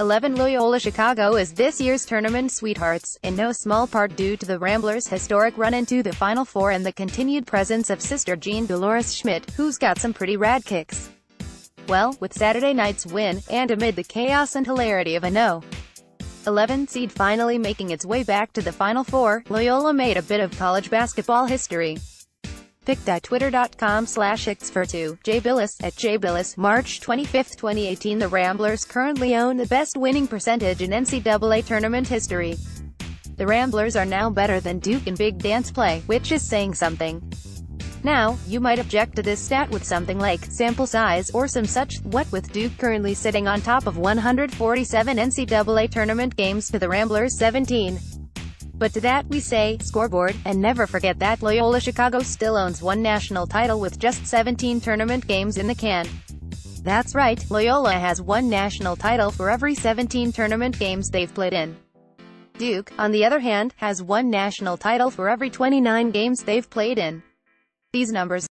11 Loyola Chicago is this year's tournament sweethearts, in no small part due to the Ramblers' historic run into the Final Four and the continued presence of sister Jean Dolores Schmidt, who's got some pretty rad kicks. Well, with Saturday night's win, and amid the chaos and hilarity of a no. 11 seed finally making its way back to the Final Four, Loyola made a bit of college basketball history. Pic.twitter.com slash x42, Jay Bilas, at Jay Bilas, March 25, 2018 The Ramblers currently own the best winning percentage in NCAA tournament history. The Ramblers are now better than Duke in big dance play, which is saying something. Now, you might object to this stat with something like sample size or some such, what with Duke currently sitting on top of 147 NCAA tournament games to the Ramblers 17. But to that we say, scoreboard, and never forget that Loyola Chicago still owns one national title with just 17 tournament games in the can. That's right, Loyola has one national title for every 17 tournament games they've played in. Duke, on the other hand, has one national title for every 29 games they've played in. These numbers